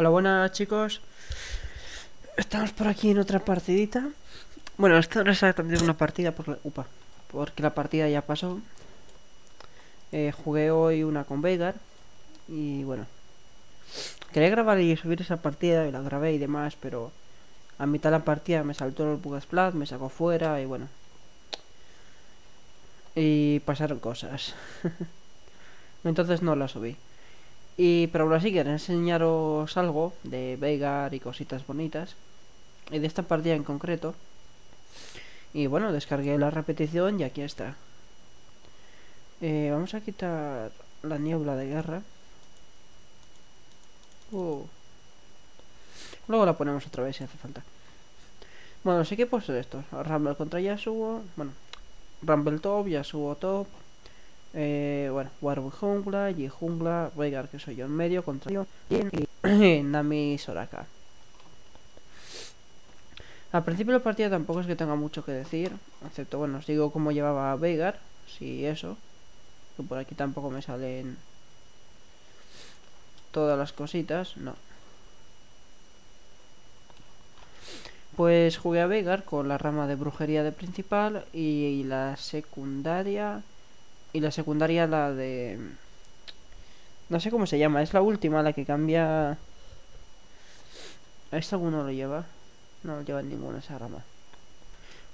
Hola, buenas chicos. Estamos por aquí en otra partidita. Bueno, esto no es exactamente una partida porque, upa, porque la partida ya pasó. Eh, jugué hoy una con Veigar y bueno. Quería grabar y subir esa partida y la grabé y demás, pero a mitad de la partida me saltó el Bugasplat, me sacó fuera y bueno. Y pasaron cosas. Entonces no la subí. Y pero ahora sí quiero enseñaros algo de Veigar y cositas bonitas. Y de esta partida en concreto. Y bueno, descargué la repetición y aquí está. Eh, vamos a quitar la niebla de guerra. Uh. Luego la ponemos otra vez si hace falta. Bueno, que he puesto estos. Rumble contra Yasuo. Bueno, Rumble top, Yasuo top. Eh, bueno, Warwick jungla, y jungla, Veigar que soy yo en medio, contra yo y Nami Soraka. Al principio de la partida tampoco es que tenga mucho que decir, excepto, bueno, os digo cómo llevaba a Veigar, si eso, que por aquí tampoco me salen todas las cositas, no. Pues jugué a Veigar con la rama de brujería de principal y la secundaria y la secundaria la de... No sé cómo se llama, es la última, la que cambia... ¿Esta alguno lo lleva? No lo lleva ninguna esa rama.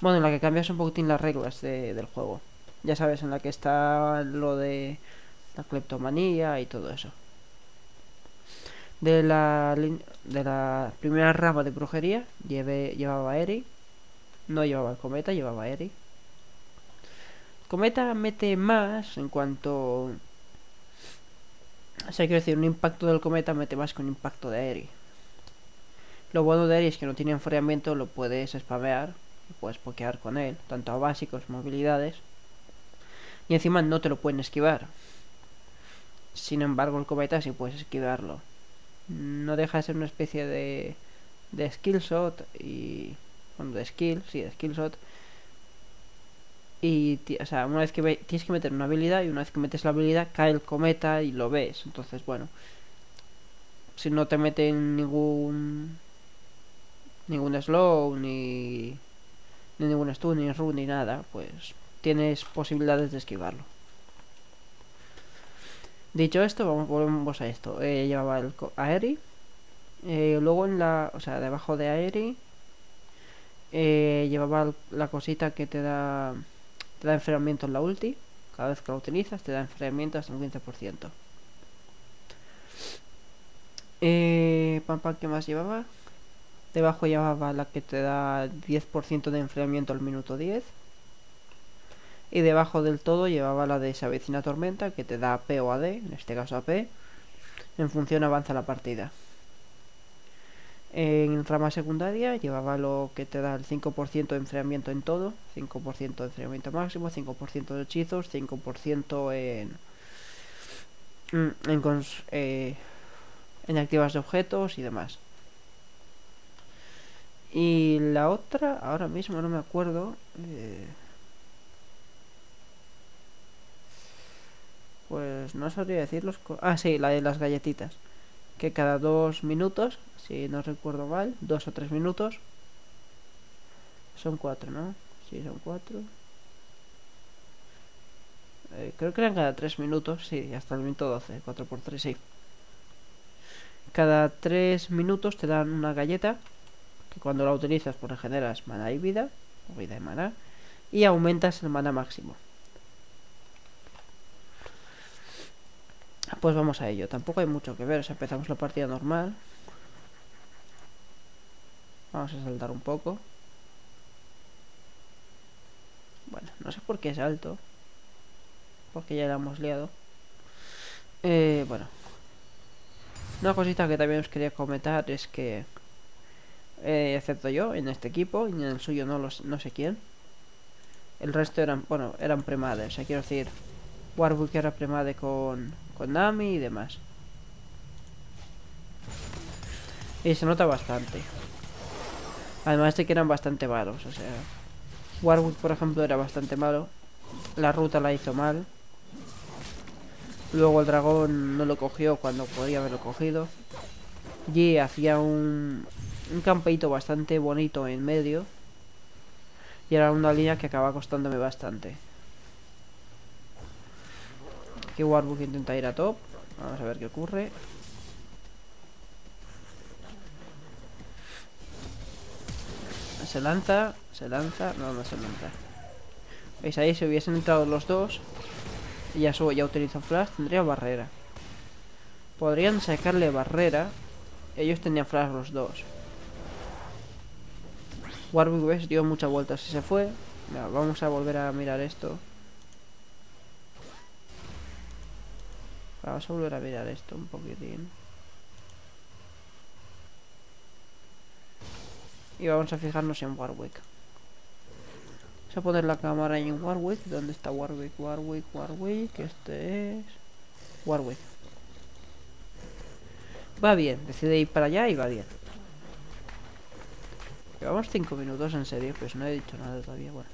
Bueno, en la que cambias un poquitín las reglas del juego. Ya sabes, en la que está lo de la cleptomanía y todo eso. De la, de la primera rama de brujería llevaba Eri. No llevaba el cometa, llevaba Eri. Cometa mete más en cuanto... O sea, quiero decir, un impacto del cometa mete más que un impacto de Eri. Lo bueno de Eri es que no tiene enfriamiento, lo puedes spamear, lo puedes pokear con él, tanto a básicos, movilidades. Y encima no te lo pueden esquivar. Sin embargo, el cometa sí puedes esquivarlo. No deja de ser una especie de, de skill shot y... Bueno, de skill, sí, de skill shot y, o sea, una vez que tienes que meter una habilidad y una vez que metes la habilidad cae el cometa y lo ves. Entonces, bueno, si no te meten ningún ningún slow ni, ni ningún stun ni run ni nada, pues tienes posibilidades de esquivarlo. Dicho esto, vamos volvemos a esto. Eh, llevaba el Aeri. Eh, luego en la, o sea, debajo de Aeri eh, llevaba la cosita que te da te da enfriamiento en la ulti. Cada vez que la utilizas te da enfriamiento hasta un 15%. Eh, pam, pam, ¿qué más llevaba? Debajo llevaba la que te da 10% de enfriamiento al minuto 10. Y debajo del todo llevaba la de esa vecina tormenta que te da AP o AD, en este caso AP. En función avanza la partida. En rama secundaria llevaba lo que te da el 5% de enfriamiento en todo, 5% de enfriamiento máximo, 5% de hechizos, 5% en, en, eh, en activas de objetos y demás. Y la otra, ahora mismo no me acuerdo. Eh, pues no sabría decir los... Ah, sí, la de las galletitas que cada dos minutos, si no recuerdo mal, dos o tres minutos, son cuatro, ¿no? Sí, son cuatro. Eh, creo que eran cada tres minutos, sí, hasta el minuto 12, 4 por 3, sí. Cada tres minutos te dan una galleta, que cuando la utilizas pues regeneras mana y vida, o vida y mana, y aumentas el mana máximo. Pues vamos a ello. Tampoco hay mucho que ver. O sea, empezamos la partida normal. Vamos a saltar un poco. Bueno, no sé por qué es alto. Porque ya la hemos liado. Eh, bueno. Una cosita que también os quería comentar es que... Eh, excepto yo, en este equipo, y en el suyo no, los, no sé quién. El resto eran, bueno, eran premades. O sea, quiero decir, Warwick era premade con, con Nami y demás. Y se nota bastante. Además de que eran bastante malos, o sea... Warwick, por ejemplo, era bastante malo. La ruta la hizo mal. Luego el dragón no lo cogió cuando podía haberlo cogido. Y hacía un, un campeito bastante bonito en medio. Y era una línea que acaba costándome bastante. Aquí Warbook intenta ir a top. Vamos a ver qué ocurre. Se lanza, se lanza, no, no se lanza. ¿Veis ahí? Si hubiesen entrado los dos ya, ya utilizó flash, tendría barrera. Podrían sacarle barrera. Ellos tenían flash los dos. Warwick ves dio muchas vueltas y se fue. vamos a volver a mirar esto. Vamos a volver a mirar esto un poquitín. Y vamos a fijarnos en Warwick. Vamos a poner la cámara en Warwick. ¿Dónde está Warwick? Warwick, Warwick. Este es... Warwick. Va bien. Decide ir para allá y va bien. Llevamos 5 minutos, en serio. Pues no he dicho nada todavía. Bueno.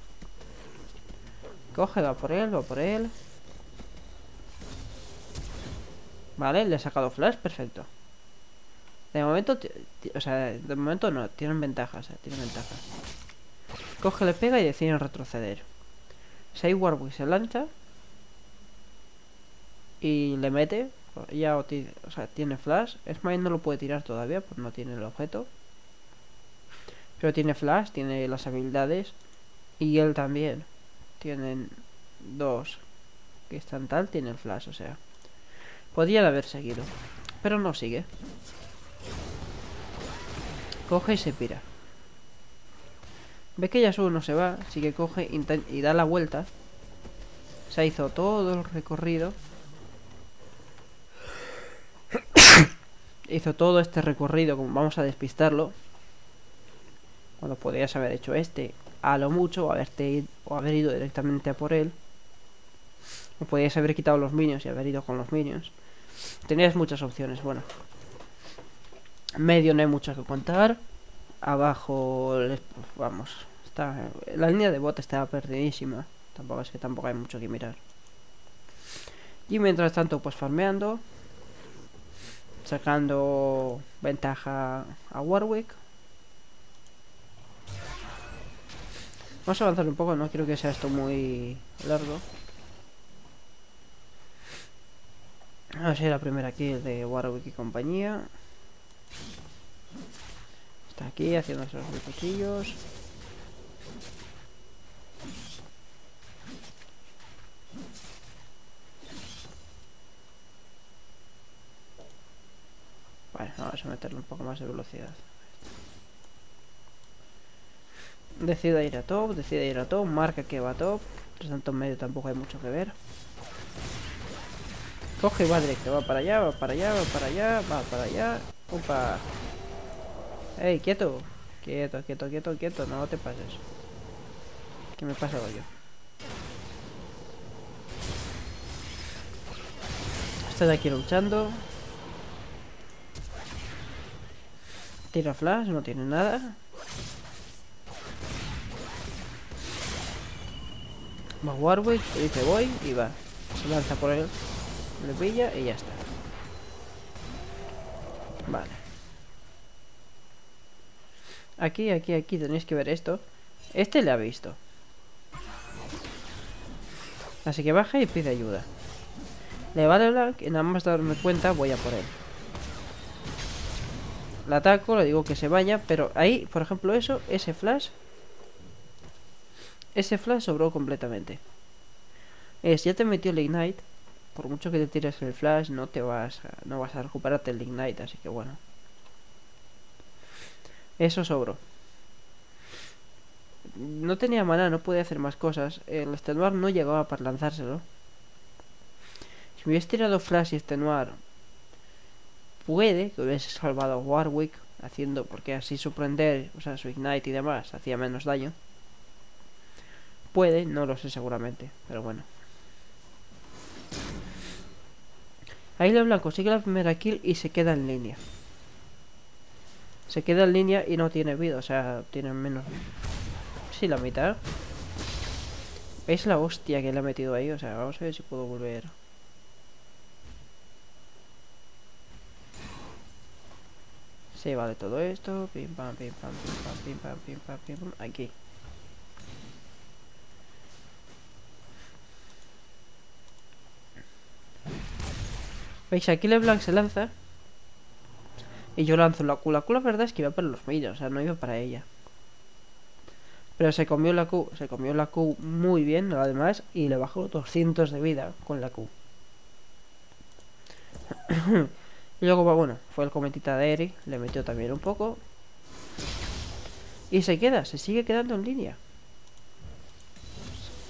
Coge, va por él, va por él. Vale, le he sacado flash, perfecto. De momento, o sea, de momento no, tienen ventajas, eh, tienen ventajas. Coge, le pega y deciden retroceder. Si Warwick se lancha y le mete, ya o, sea, tiene flash. Smite no lo puede tirar todavía, porque no tiene el objeto. Pero tiene flash, tiene las habilidades y él también. Tienen dos que están tal, tiene el flash, o sea. Podrían haber seguido, pero no sigue. Coge y se pira. Ve que Yasuo no se va, así que coge y da la vuelta. Se hizo todo el recorrido. hizo todo este recorrido, como vamos a despistarlo. Cuando podrías haber hecho este a lo mucho, o, haberte, o haber ido directamente a por él. O podrías haber quitado los minions y haber ido con los minions. Tenías muchas opciones, bueno. Medio no hay mucho que contar. Abajo, vamos, está, la línea de bot está perdidísima. Tampoco es que tampoco hay mucho que mirar. Y mientras tanto, pues farmeando. Sacando ventaja a Warwick. Vamos a avanzar un poco, no quiero que sea esto muy largo. A ver la primera kill de Warwick y compañía. Está aquí haciendo esos cuchillos. Vale, vamos a meterle un poco más de velocidad. Decide ir a top, decide ir a top, marca que va a top. Por tanto en medio tampoco hay mucho que ver. Coge y va directo, va para allá, va para allá, va para allá, va para allá. Opa. Ey, quieto. Quieto, quieto, quieto, quieto, no te pases. ¿Qué me pasa yo? Está de aquí luchando. Tira flash, no tiene nada. Va Warwick, dice voy y va. Se lanza por él. Le pilla y ya está. Vale. Aquí, aquí, aquí tenéis que ver esto. Este le ha visto. Así que baja y pide ayuda. Le vale Black y nada más darme cuenta voy a por él. Le ataco, le digo que se vaya, pero ahí, por ejemplo, eso, ese flash... Ese flash sobró completamente. Es, ya te metió el Ignite, por mucho que te tires el flash, no te vas a, no vas a recuperarte el ignite, así que bueno. Eso sobró. No tenía mana, no podía hacer más cosas. El extenuar no llegaba para lanzárselo. Si me hubiese tirado flash y extenuar, puede que hubiese salvado a Warwick haciendo, porque así sorprender, o sea, su ignite y demás, hacía menos daño. Puede, no lo sé seguramente, pero bueno. Ahí el blanco consigue la primera kill y se queda en línea. Se queda en línea y no tiene vida, o sea, tiene menos... Sí, la mitad. ¿Veis la hostia que le ha metido ahí? O sea, vamos a ver si puedo volver... Sí, vale, todo esto. Pim pam, pim pam, pim pam, pim pam, pim pam, pim pam. Aquí. ¿Veis? Aquí LeBlanc se lanza. Y yo lanzo la Q. La Q la verdad es que iba para los medios, o sea, no iba para ella. Pero se comió la Q, se comió la Q muy bien, además, y le bajó 200 de vida con la Q. y luego, bueno, fue el cometita de Eric, le metió también un poco. Y se queda, se sigue quedando en línea.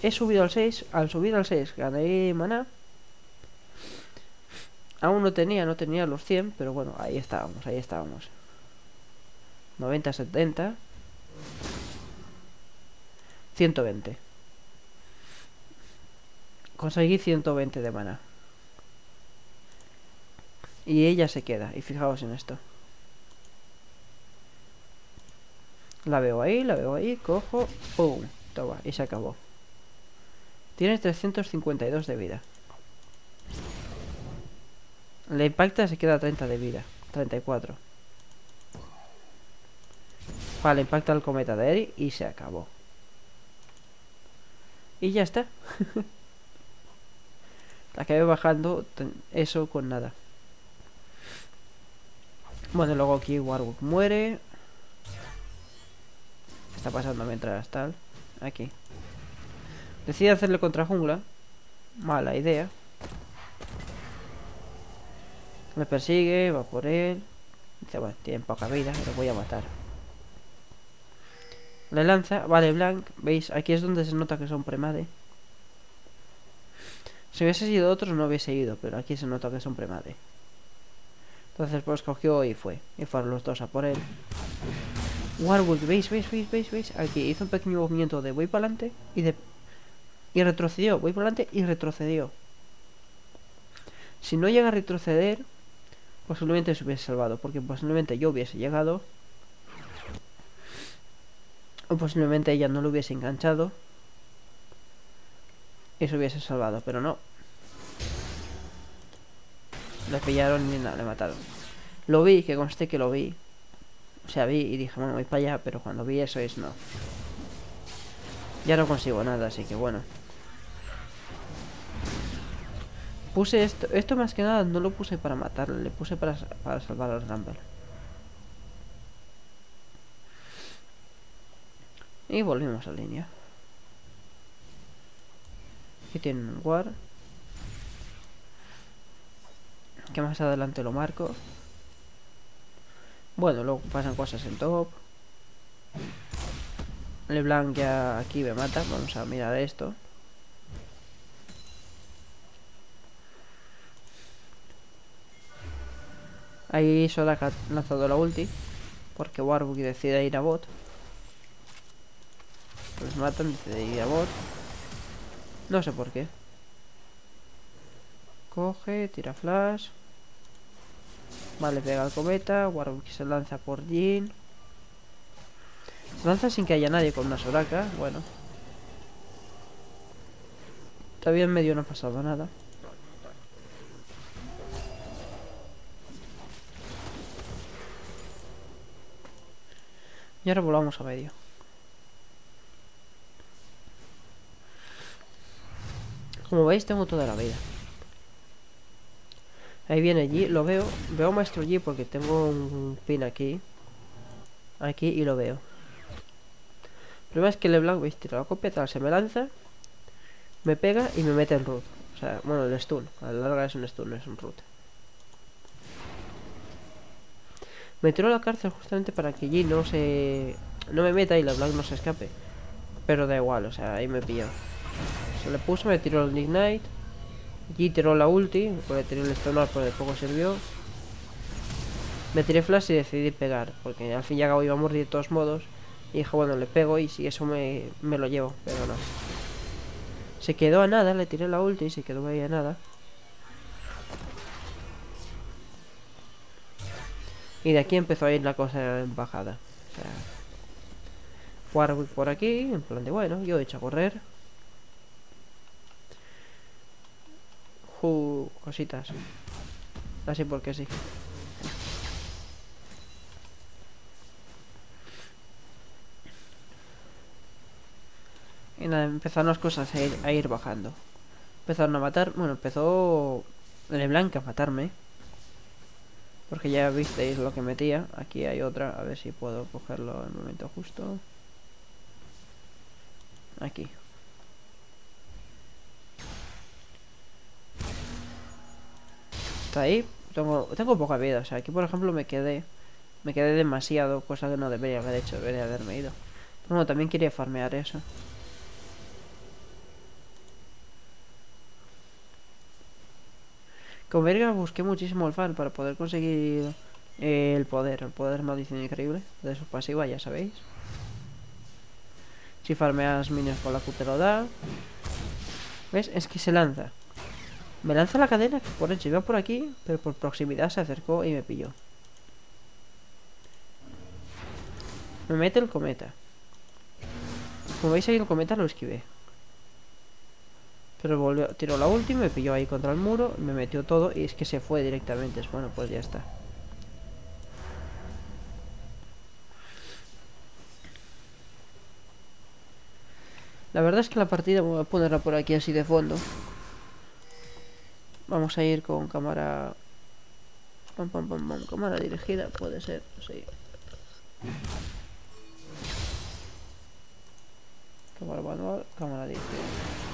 He subido al 6, al subir al 6 gané maná. Aún no tenía, no tenía los 100, pero bueno, ahí estábamos, ahí estábamos. 90, 70. 120. Conseguí 120 de mana. Y ella se queda. Y fijaos en esto. La veo ahí, la veo ahí, cojo, ¡pum! Toma, y se acabó. Tienes 352 de vida. Le impacta, se queda 30 de vida. 34. Vale, impacta el cometa de Eri y se acabó. Y ya está. Acabé bajando eso con nada. Bueno, luego aquí Warwick muere. ¿Qué está pasando mientras tal? Aquí. Decide hacerle contra jungla. Mala idea. Me persigue, va por él. Dice, bueno, tiene poca vida, lo voy a matar. Le lanza, vale, Blanc, veis, aquí es donde se nota que son premade. Si hubiese sido otro no hubiese ido, pero aquí se nota que son premade. Entonces pues cogió y fue. Y fueron los dos a por él. Warwick, ¿veis? ¿Veis? ¿Veis? ¿Veis? ¿Veis? Aquí hizo un pequeño movimiento de voy para adelante y de... Y retrocedió, voy para adelante y retrocedió. Si no llega a retroceder, posiblemente se hubiese salvado, porque posiblemente yo hubiese llegado o posiblemente ella no lo hubiese enganchado y se hubiese salvado, pero no. Le pillaron y nada, le mataron. Lo vi, que conste que lo vi. O sea, vi y dije, bueno, voy para allá, pero cuando vi eso es no. Ya no consigo nada, así que bueno. Puse esto, esto más que nada no lo puse para matarle, le puse para, para salvar al Rumble. Y volvemos a línea. Aquí tienen un war. Que más adelante lo marco. Bueno, luego pasan cosas en top. LeBlanc ya aquí me mata. Vamos a mirar esto. Ahí Soraka ha lanzado la ulti. Porque Warwick decide ir a bot. Los matan, decide ir a bot. No sé por qué. Coge, tira flash. Vale, pega el cometa. Warwick se lanza por Jin. Se lanza sin que haya nadie con una Soraka. Bueno. Todavía en medio no ha pasado nada. Y ahora volvamos a medio. Como veis tengo toda la vida. Ahí viene G, lo veo. Veo Maestro G porque tengo un pin aquí. Aquí y lo veo. Problema es que LeBlanc, veis, tira la copia, tal, se me lanza. Me pega y me mete en root. O sea, bueno, el stun. A la larga es un stun, no es un root. Me tiró a la cárcel justamente para que G no se... No me meta y LeBlanc no se escape. Pero da igual, o sea, ahí me pilló. Se le puso, me tiró el Ignite. G tiró la ulti, porque tiré el Stonar, pero de poco sirvió. Me tiré flash y decidí pegar, porque al fin y al cabo iba a morir de todos modos. Y dije, bueno, le pego y si eso me, me lo llevo, pero no. Se quedó a nada, le tiré la ulti y se quedó ahí a nada. Y de aquí empezó a ir la cosa en bajada. O sea, Warwick por aquí, en plan de bueno, yo he hecho a correr. Uh, cositas. Así porque sí. Y nada, empezaron las cosas a ir, a ir bajando. Empezaron a matar. Bueno, empezó. Leblanc a matarme. Porque ya visteis lo que metía. Aquí hay otra, a ver si puedo cogerlo en el momento justo. Aquí. Está ahí. Tengo, tengo poca vida. O sea, aquí por ejemplo me quedé. Me quedé demasiado, cosa que no debería haber hecho, debería haberme ido. Bueno, también quería farmear eso. Con verga busqué muchísimo el fan para poder conseguir eh, el poder, el poder maldición increíble de su pasiva, ya sabéis. Si farmeas minions con la Q lo da. ¿Ves? Es que se lanza. Me lanza la cadena que por hecho iba por aquí, pero por proximidad se acercó y me pilló. Me mete el cometa. Como veis ahí el cometa lo esquivé. Pero volvió, tiró la última, me pilló ahí contra el muro, me metió todo y es que se fue directamente. Bueno, pues ya está. La verdad es que la partida voy a ponerla por aquí así de fondo. Vamos a ir con cámara... Pam, pam, pam, pam. Cámara dirigida, puede ser, sí. Cámara manual, cámara dirigida.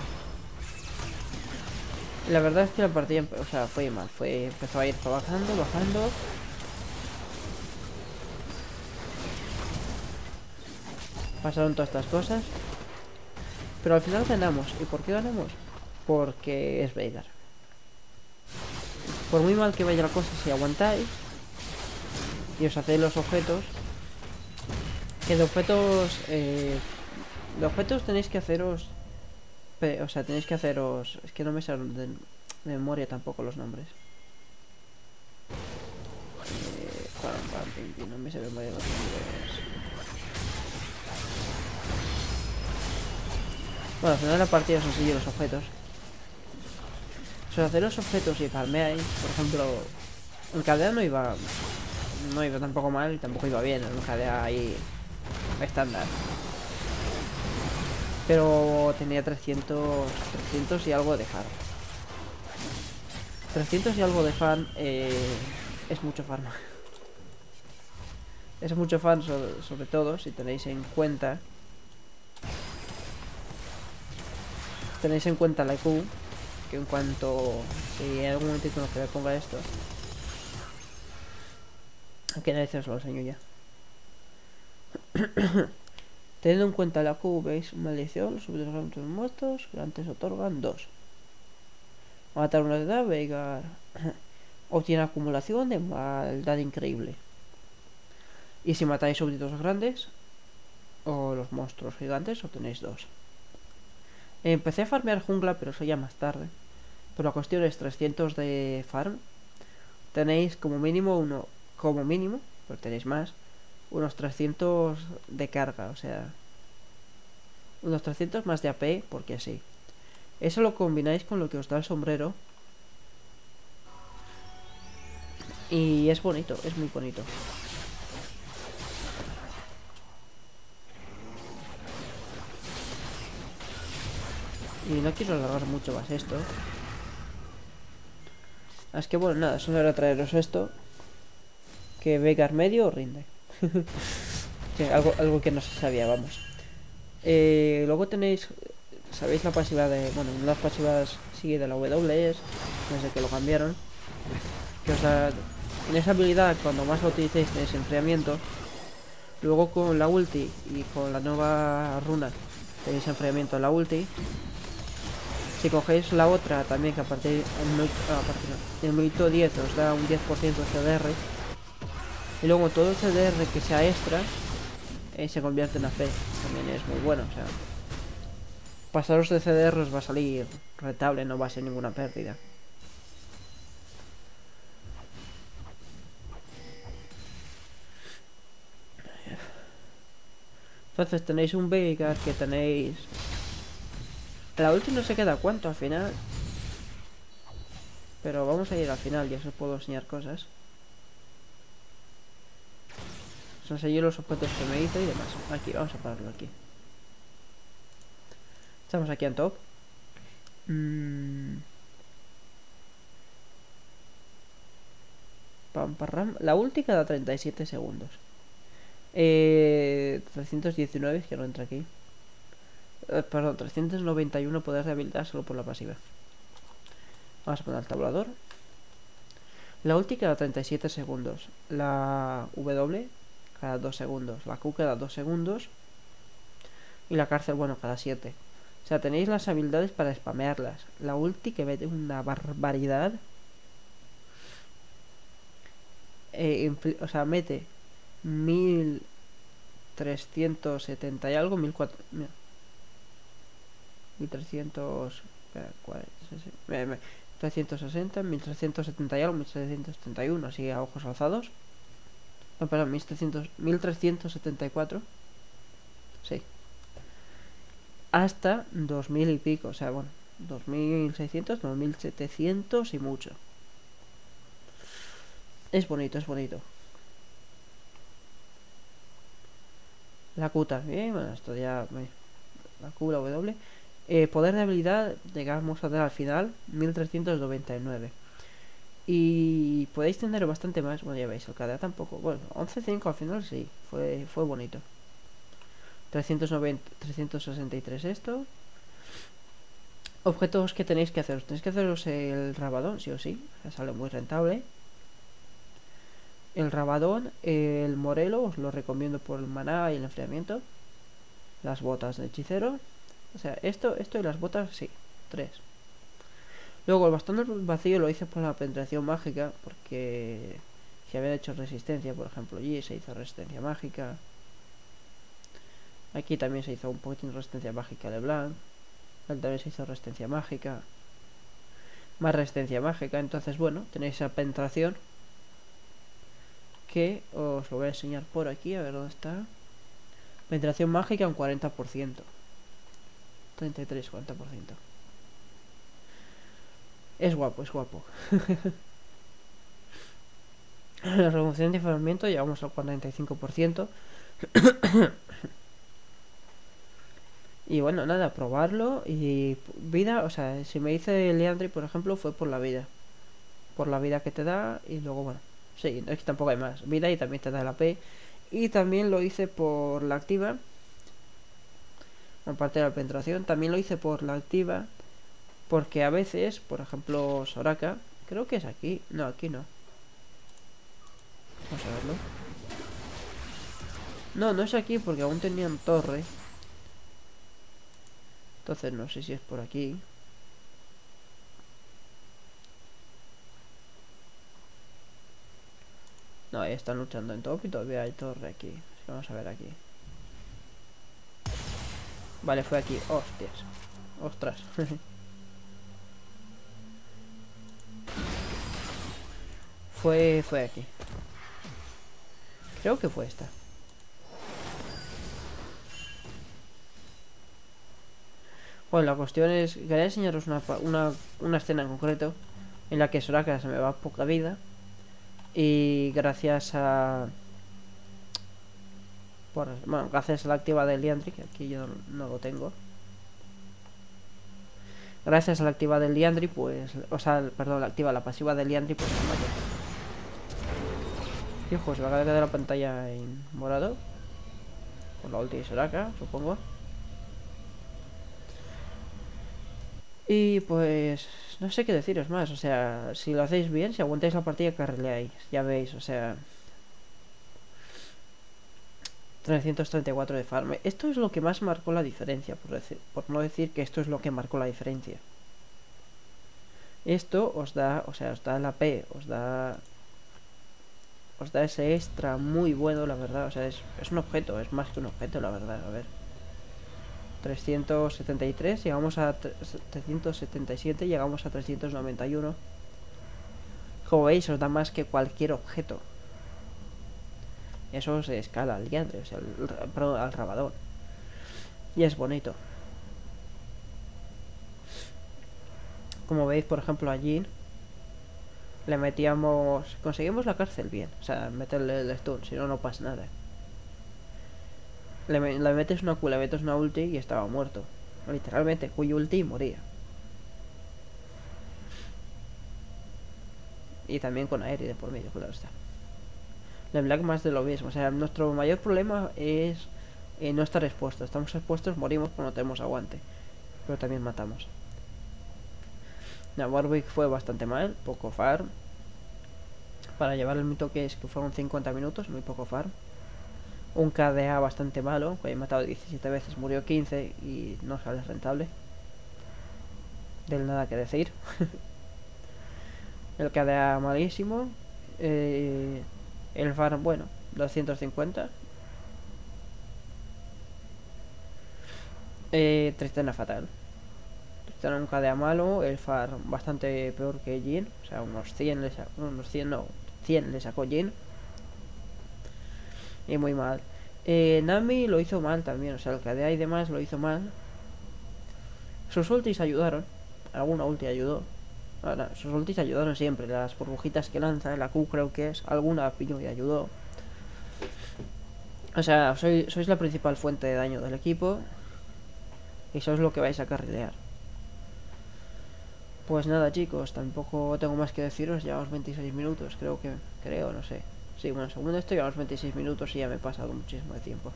La verdad es que la partida, o sea, fue mal. Fue, empezó a ir bajando, bajando. Pasaron todas estas cosas. Pero al final ganamos. ¿Y por qué ganamos? Porque es Vader. Por muy mal que vaya la cosa, si aguantáis y os hacéis los objetos, que de objetos, eh, de objetos tenéis que haceros o sea, tenéis que haceros... Es que no me salen de, memoria tampoco los nombres. Eh, no me sé de memoria los nombres. Bueno, al final de la partida os enseño los objetos. O sea, hacer los objetos y farmeáis, por ejemplo, el cadea no iba... No iba tampoco mal y tampoco iba bien, el cadea ahí estándar. Pero tenía 300, 300 y algo de fan. 300 y algo de fan eh, es mucho fan. Es mucho fan sobre, todo si tenéis en cuenta... Tenéis en cuenta la IQ, que en cuanto... Si en algún momento no que ponga esto... Aquí nadie os lo enseño ya. Teniendo en cuenta la veis maldición, los súbditos muertos, que otorgan 2. Matar una edad, Veigar obtiene acumulación de maldad increíble. Y si matáis súbditos grandes, o los monstruos gigantes, obtenéis 2. Empecé a farmear jungla, pero eso ya más tarde. Pero la cuestión es 300 de farm. Tenéis como mínimo uno, como mínimo, pero tenéis más, unos 300 de carga, o sea, unos 300 más de AP, porque así. Eso lo combináis con lo que os da el sombrero. Y es bonito, es muy bonito. Y no quiero alargar mucho más esto. Es que bueno, nada, solo era traeros esto. Que Vegar medio rinde. algo, algo que no se sabía, vamos. Eh, luego tenéis, sabéis la pasiva de, bueno, una de las pasivas sigue de la WS, desde que lo cambiaron. Que os da, en esa habilidad, cuando más lo utilicéis tenéis enfriamiento. Luego con la ulti y con la nueva runa tenéis enfriamiento en la ulti. Si cogéis la otra también, que a partir del minuto 10 os da un 10% de CDR, y luego todo el CDR que sea extra eh, se convierte en AP. También es muy bueno, o sea. Pasaros de CDR os va a salir rentable, no va a ser ninguna pérdida. Entonces tenéis un Veigar que tenéis... La última no se queda cuánto al final. Pero vamos a ir al final, ya os puedo enseñar cosas. Os enseño los objetos que me hice y demás. Aquí, vamos a pararlo aquí. Estamos aquí en top. Mm. Pam, parram. La ulti cada 37 segundos. Eh, 319, que no entra aquí. Eh, perdón, 391 poder de habilidad solo por la pasiva. Vamos a poner el tabulador. La ulti cada 37 segundos. La W cada 2 segundos. La Q cada 2 segundos. Y la cárcel, bueno, cada 7. O sea, tenéis las habilidades para spamearlas. La ulti que mete una barbaridad. Eh, o sea, mete 1370 y algo, 1400. 1300. 360, 1370 y algo, 1371, así a ojos alzados. No, perdón, 1300, 1374. Sí. Hasta 2000 y pico, o sea, bueno, 2600, 2700 y mucho. Es bonito, es bonito. La Q también, bueno, esto ya... La Q, la W. Eh, poder de habilidad, llegamos a tener al final 1399. Y podéis tener bastante más. Bueno, ya veis, el KDA tampoco. Bueno, 11.5 al final sí, fue, fue bonito. 390, 363 esto. Objetos que tenéis que hacer. Tenéis que haceros el rabadón, sí o sí. sale muy rentable. El rabadón, el morelo, os lo recomiendo por el maná y el enfriamiento. Las botas de hechicero. O sea, esto, esto y las botas, sí. Tres. Luego el bastón del vacío lo hice por la penetración mágica, porque si había hecho resistencia, por ejemplo, allí se hizo resistencia mágica. Aquí también se hizo un poquitín de resistencia mágica de Blanc. También se hizo resistencia mágica. Más resistencia mágica. Entonces, bueno, tenéis esa penetración. Que os lo voy a enseñar por aquí, a ver dónde está. Penetración mágica un 40%. 33, 40%. Es guapo, es guapo. La reducción de enfriamiento llegamos al 45%. y bueno, nada, probarlo y vida, o sea, si me hice Leandri, por ejemplo, fue por la vida. Por la vida que te da y luego, bueno, sí, es que tampoco hay más. Vida y también te da la P. Y también lo hice por la activa aparte de la penetración. También lo hice por la activa, porque a veces, por ejemplo, Soraka, creo que es aquí. No, aquí no. Vamos a verlo. No, no es aquí porque aún tenían torre. Entonces no sé si es por aquí. No, ahí están luchando en top y todavía hay torre aquí. vamos a ver aquí. Vale, fue aquí. Hostias. Ostras. fue, fue aquí. Creo que fue esta. Bueno, la cuestión es... Quería enseñaros una, una, una escena en concreto en la que Soraka se me va poca vida y gracias a bueno, gracias a la activa del Liandry, que aquí yo no, lo tengo. Gracias a la activa del Liandry, pues... O sea, perdón, la activa, la pasiva del Liandry, pues vaya. Hijo, se va a quedar la pantalla en morado. Con la ulti de Soraka, supongo. Y pues no sé qué deciros más, o sea, si lo hacéis bien, si aguantáis la partida carrileáis, ya veis, o sea, 334 de farm. Esto es lo que más marcó la diferencia, por, decir, por no decir que esto es lo que marcó la diferencia. Esto os da, o sea, os da la P, os da... Os da ese extra muy bueno, la verdad. O sea, es, es un objeto, es más que un objeto, la verdad. A ver. 373, llegamos a 377, llegamos a 391. Como veis, os da más que cualquier objeto. Eso se escala al diantre, o sea, al rabador. Y es bonito. Como veis, por ejemplo, allí le metíamos... Conseguimos la cárcel bien. O sea, meterle el stun, si no, no pasa nada. Le, metes una Q, le metes una ulti y estaba muerto. Literalmente, cuyo ulti moría. Y también con Aeri de por medio, claro está. La Black más de lo mismo. O sea, nuestro mayor problema es eh, no estar expuesto. Estamos expuestos, morimos cuando tenemos aguante. Pero también matamos. La Warwick fue bastante mal, poco farm. Para llevar el mito que es que fueron 50 minutos, muy poco farm. Un KDA bastante malo, que he matado 17 veces, murió 15 y no sale rentable. Del nada que decir. el KDA malísimo. Eh, el farm, bueno, 250. Eh, Tristana fatal. Tristana un KDA malo, el farm bastante peor que Jin. O sea, unos 100 le sacó, unos 100 no, 100 le sacó Jin. Y muy mal. Eh, Nami lo hizo mal también, o sea, el KDA y demás lo hizo mal. Sus ultis ayudaron. Alguna ulti ayudó. Ahora, sus ultis ayudaron siempre. Las burbujitas que lanza, la Q creo que es. Alguna pillo y ayudó. O sea, sois, sois la principal fuente de daño del equipo. Y sois lo que vais a carrilear. Pues nada chicos, tampoco tengo más que deciros, llevamos 26 minutos, creo que, creo, no sé. Sí, bueno, según esto llevamos 26 minutos y ya me he pasado muchísimo de tiempo.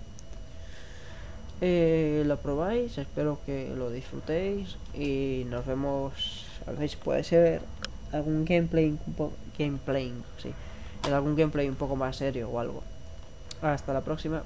Eh, lo probáis, espero que lo disfrutéis y nos vemos, a si puede ser algún gameplay, un gameplay, sí, en algún gameplay un poco más serio o algo. Hasta la próxima.